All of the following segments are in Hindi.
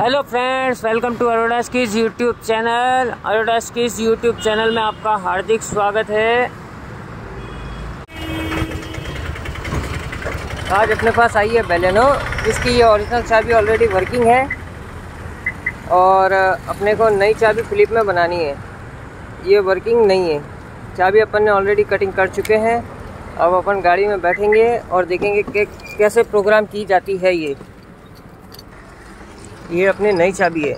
हेलो फ्रेंड्स वेलकम टू अरोडास किस यूट्यूब चैनल अरोडास किस यूट्यूब चैनल में आपका हार्दिक स्वागत है। आज अपने पास आई है बेलेनो जिसकी ये ओरिजिनल चाबी ऑलरेडी वर्किंग है। और अपने को नई चाबी फ्लिप में बनानी है। ये वर्किंग नहीं है। चाबी अपन ने ऑलरेडी कटिंग कर चुके हैं। अब अपन गाड़ी में बैठेंगे और देखेंगे कैसे प्रोग्राम की जाती है ये। ये अपनी नई चाबी है।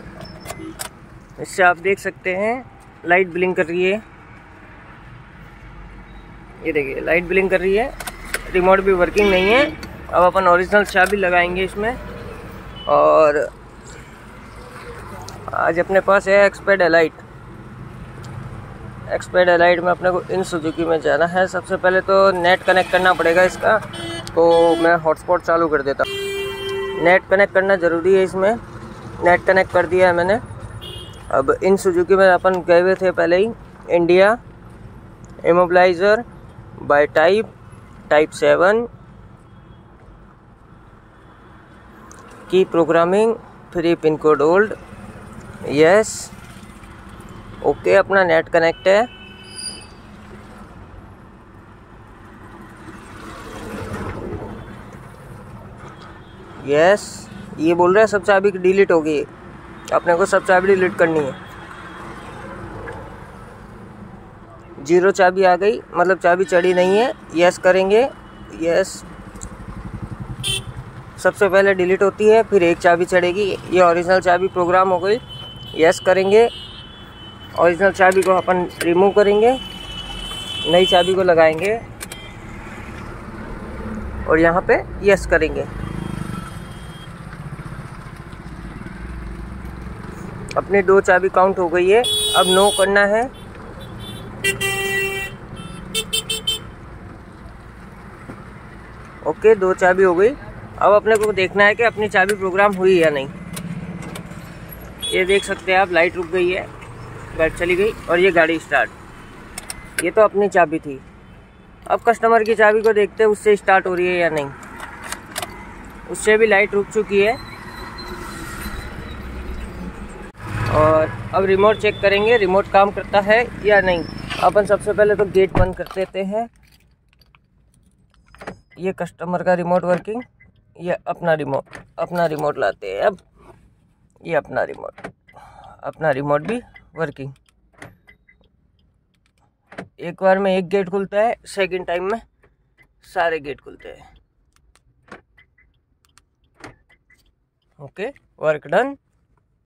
इससे आप देख सकते हैं, लाइट ब्लिंक कर रही है। ये देखिए, लाइट ब्लिंक कर रही है। रिमोट भी वर्किंग नहीं है। अब अपन ओरिजिनल चाबी लगाएँगे इसमें। और आज अपने पास है एक्सपेड एलाइट एक्सपेड एलाइट में अपने को इन सुजुकी में जाना है। सबसे पहले तो नेट कनेक्ट करना पड़ेगा इसका। तो मैं हॉटस्पॉट चालू कर देता नेट कनेक्ट करना ज़रूरी है इसमें। नेट कनेक्ट कर दिया है मैंने। अब इन सुजुकी में अपन गए हुए थे पहले ही। India immobiliser by type type seven की programming free pin code old yes okay अपना नेट कनेक्ट है। यस ये बोल रहा है, सब चाबी डिलीट हो गई अपने को सब चाबी डिलीट करनी है। ज़ीरो चाबी आ गई मतलब चाबी चढ़ी नहीं है। यस करेंगे। यस सबसे पहले डिलीट होती है, फिर एक चाबी चढ़ेगी। ये ओरिजिनल चाबी प्रोग्राम हो गई। यस करेंगे। ओरिजिनल चाबी को अपन रिमूव करेंगे। नई चाबी को लगाएँगे। और यहाँ पे यस करेंगे। अपनी दो चाबी काउंट हो गई है। अब नो करना है। ओके दो चाबी हो गई। अब अपने को देखना है कि अपनी चाबी प्रोग्राम हुई या नहीं। ये देख सकते हैं आप लाइट रुक गई है, गाड़ी चली गई और ये गाड़ी स्टार्ट ये तो अपनी चाबी थी। अब कस्टमर की चाबी को देखते हैं, उससे स्टार्ट हो रही है या नहीं। उससे भी लाइट रुक चुकी है। और अब रिमोट चेक करेंगे रिमोट काम करता है या नहीं। अपन सबसे पहले तो गेट बंद कर देते हैं। ये कस्टमर का रिमोट वर्किंग ये अपना रिमोट अपना रिमोट लाते हैं अब। ये अपना रिमोट अपना रिमोट भी वर्किंग एक बार में एक गेट खुलता है सेकंड टाइम में सारे गेट खुलते हैं। Okay work done